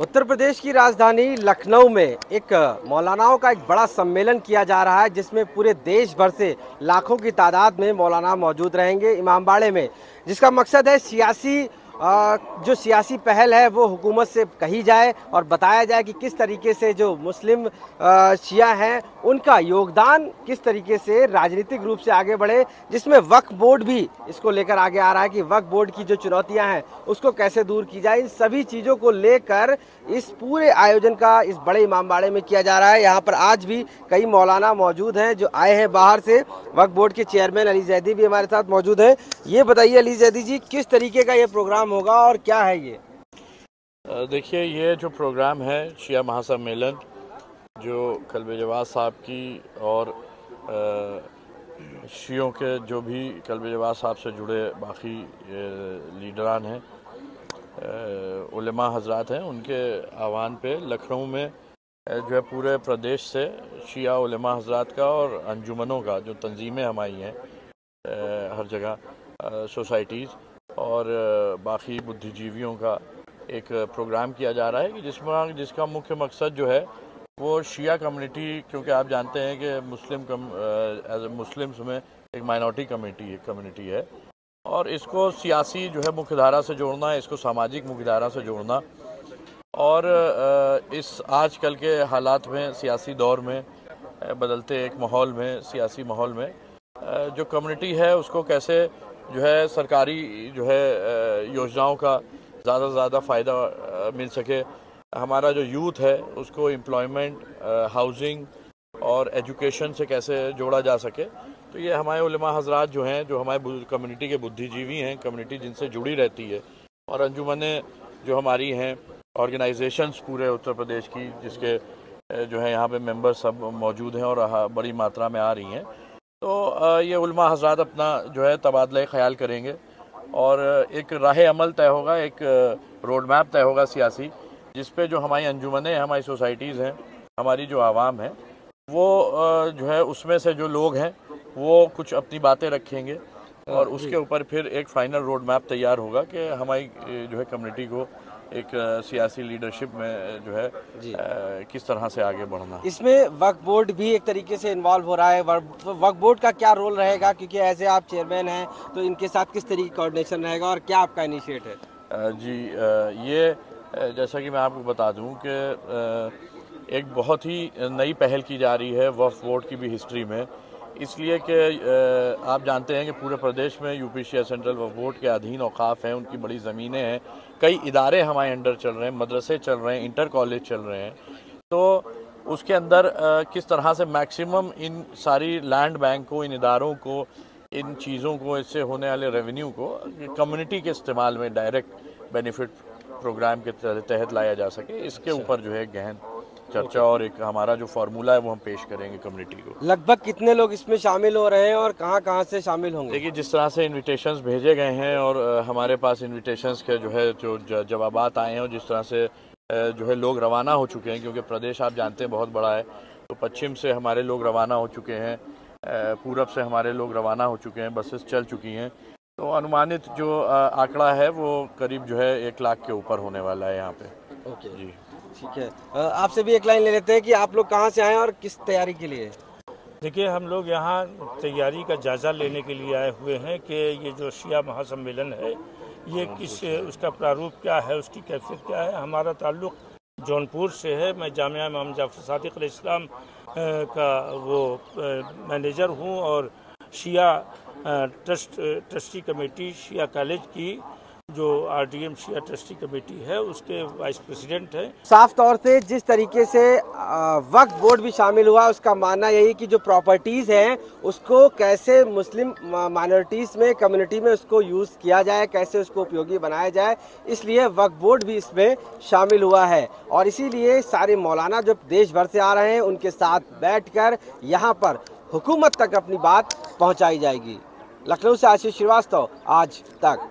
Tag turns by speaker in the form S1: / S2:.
S1: उत्तर प्रदेश की राजधानी लखनऊ में एक मौलानाओं का एक बड़ा सम्मेलन किया जा रहा है, जिसमें पूरे देश भर से लाखों की तादाद में मौलाना मौजूद रहेंगे इमामबाड़े में, जिसका मकसद है सियासी जो सियासी पहल है, वो हुकूमत से कही जाए और बताया जाए कि किस तरीके से जो मुस्लिम शिया हैं, उनका योगदान किस तरीके से राजनीतिक रूप से आगे बढ़े, जिसमें वक्फ बोर्ड भी इसको लेकर आगे आ रहा है कि वक्फ बोर्ड की जो चुनौतियाँ हैं, उसको कैसे दूर की जाए। इन सभी चीज़ों को लेकर इस पूरे आयोजन का इस बड़े इमामबाड़े में किया जा रहा है। यहाँ पर आज भी कई मौलाना मौजूद हैं जो आए हैं बाहर से। वक्फ बोर्ड के चेयरमैन अली जैदी भी हमारे साथ मौजूद हैं। ये बताइए अली जैदी जी, किस तरीके का ये प्रोग्राम प्रोग्राम होगा और क्या है ये?
S2: देखिए, ये जो प्रोग्राम है, शिया महासम्मेलन जो कल्ब जवाब साहब की और शियों के जो भी कल्ब जवाब साहब से जुड़े बाकी लीडरान हैं उलमा हजरात हैं, उनके आह्वान पे लखनऊ में जो है पूरे प्रदेश से शिया उलमा हजरात का और अंजुमनों का जो तंजीमें हमारी हैं हर जगह सोसाइटीज़ और बाकी बुद्धिजीवियों का एक प्रोग्राम किया जा रहा है कि जिसमें जिसका मुख्य मकसद जो है, वो शिया कम्युनिटी, क्योंकि आप जानते हैं कि मुस्लिम कम एज मुस्लिम्स में एक माइनॉरिटी कम्युनिटी कम्युनिटी है। और इसको सियासी जो है मुख्य धारा से जोड़ना, इसको सामाजिक मुख्य धारा से जोड़ना। और इस आजकल के हालात में, सियासी दौर में बदलते एक माहौल में, सियासी माहौल में जो कम्युनिटी है, उसको कैसे जो है सरकारी जो है योजनाओं का ज़्यादा से ज़्यादा फ़ायदा मिल सके। हमारा जो यूथ है, उसको एम्प्लॉयमेंट हाउसिंग और एजुकेशन से कैसे जोड़ा जा सके। तो ये हमारे उलमा हजरात जो हैं, जो हमारे कम्युनिटी के बुद्धिजीवी हैं कम्युनिटी जिनसे जुड़ी रहती है। और अंजुमने जो हमारी हैं ऑर्गेनाइजेशंस पूरे उत्तर प्रदेश की, जिसके जो है यहाँ पे मेंबर सब मौजूद हैं और बड़ी मात्रा में आ रही हैं। तो ये उलमा हजरात अपना जो है तबादला ख्याल करेंगे और एक राह अमल तय होगा एक रोड मैप तय होगा सियासी जिस पे जो हमारी अंजुमनें हमारी सोसाइटीज़ हैं हमारी जो आवाम है वो जो है उसमें से जो लोग हैं वो कुछ अपनी बातें रखेंगे और उसके ऊपर फिर एक फाइनल रोड मैप तैयार होगा कि हमारी जो है कम्युनिटी को एक सियासी लीडरशिप में जो है आ, किस तरह से आगे बढ़ना?
S1: इसमें वक्फ बोर्ड भी एक तरीके से इन्वॉल्व हो रहा है। वक्फ बोर्ड का क्या रोल रहेगा? क्योंकि ऐसे आप चेयरमैन हैं तो इनके साथ किस तरीके कोऑर्डिनेशन रहेगा और क्या आपका इनिशिएट है?
S2: जी ये जैसा कि मैं आपको बता दूँ कि एक बहुत ही नई पहल की जा रही है वक्फ बोर्ड की भी हिस्ट्री में। इसलिए कि आप जानते हैं कि पूरे प्रदेश में यूपी शेयर सेंट्रल वक्फ बोर्ड के अधीन अवकाफ हैं उनकी बड़ी ज़मीनें हैं कई इदारे हमारे अंडर चल रहे हैं मदरसे चल रहे हैं इंटर कॉलेज चल रहे हैं तो उसके अंदर किस तरह से मैक्सिमम इन सारी लैंड बैंक को इन इदारों को इन चीज़ों को इससे होने वाले रेवेन्यू को कम्युनिटी के इस्तेमाल में डायरेक्ट बेनिफिट प्रोग्राम के तहत लाया जा सके इसके अच्छा। ऊपर जो है गहन चर्चा और एक हमारा जो फार्मूला है वो हम पेश करेंगे कम्युनिटी को।
S1: लगभग कितने लोग इसमें शामिल हो रहे हैं और कहाँ कहाँ से शामिल होंगे?
S2: देखिए जिस तरह से इनविटेशंस भेजे गए हैं और हमारे पास इनविटेशंस के जो है जो जवाब आए हैं और जिस तरह से जो है लोग रवाना हो चुके हैं क्योंकि प्रदेश आप जानते हैं बहुत बड़ा है तो पश्चिम से हमारे लोग रवाना हो चुके हैं पूरब से हमारे लोग रवाना हो चुके हैं बसेस चल चुकी हैं। तो अनुमानित जो आंकड़ा है वो करीब जो है एक लाख के ऊपर होने वाला है यहाँ पे।
S1: ओके। जी। ठीक है। आपसे भी एक लाइन ले लेते हैं कि आप लोग कहाँ से आए और किस तैयारी के लिए?
S3: देखिए, हम लोग यहाँ तैयारी का जायज़ा लेने के लिए आए हुए हैं कि ये जो शिया महासम्मेलन है, ये किस, उसका प्रारूप क्या है, उसकी कैफियत क्या है? हमारा ताल्लुक जौनपुर से है। मैं जामिया इमाम जाफ़र सादिक इस्लाम का वो मैनेजर हूँ और Shia trust, trustee committee, Shia college की जो आरडीएम शिया ट्रस्टी कमेटी है, उसके वाइस प्रेसिडेंट हैं।
S1: साफ़ तौर से जिस तरीके से वक्त बोर्ड भी शामिल हुआ, उसका मानना यही कि जो प्रॉपर्टीज़ हैं, उसको कैसे मुस्लिम माइनॉरिटीज में, कम्युनिटी में उसको यूज़ किया जाए, कैसे उसको उपयोगी बनाया जाए, इसलिए वक्त बोर्ड भी इसमें शामिल हुआ है। और इसीलिए सारे मौलाना जो देश भर से आ रहे हैं, उनके साथ बैठ कर यहाँ पर हुकूमत तक अपनी बात पहुँचाई जाएगी। लखनऊ से आशीष श्रीवास्तव, आज तक।